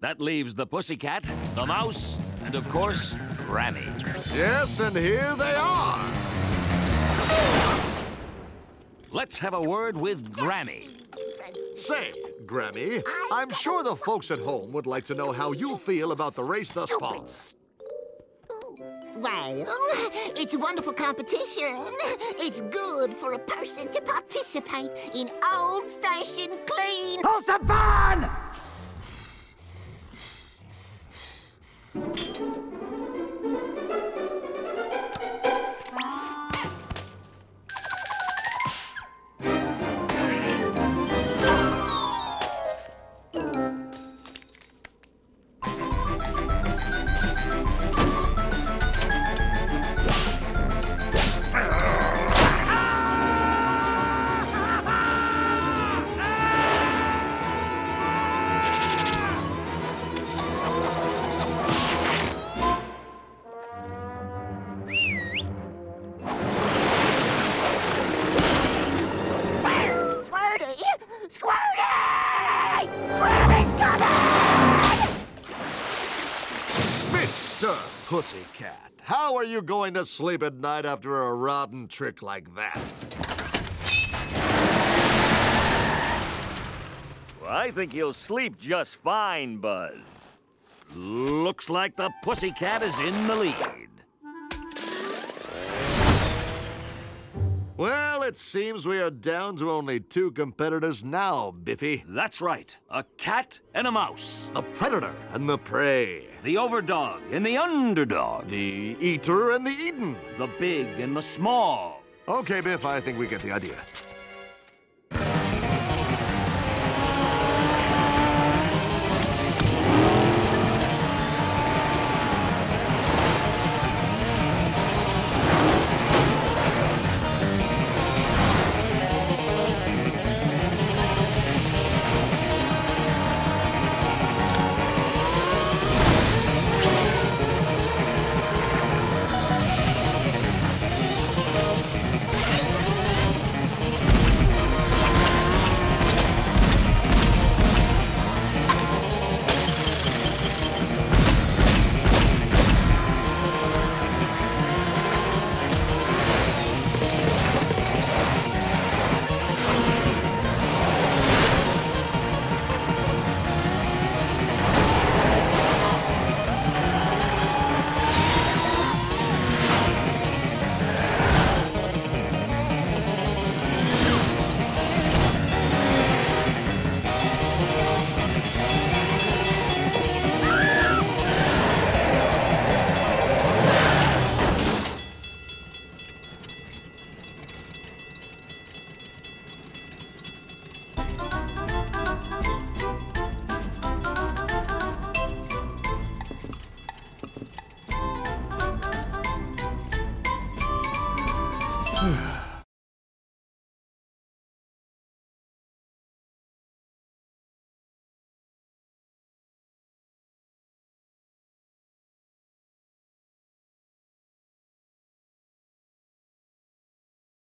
That leaves the pussycat, the mouse, and of course, Granny. Yes, and here they are. Let's have a word with Granny. Say, Granny, I'm sure the folks at home would like to know how you feel about the race thus far. Oh, well, it's a wonderful competition. It's good for a person to participate in old-fashioned clean... Hold some fun! Mr. Pussycat, how are you going to sleep at night after a rotten trick like that? Well, I think you'll sleep just fine, Buzz. Looks like the pussycat is in the lead. Well, it seems we are down to only two competitors now, Biffy. That's right, a cat and a mouse. The predator and the prey. The overdog and the underdog. The eater and the eaten. The big and the small. Okay, Biff, I think we get the idea. 嗯。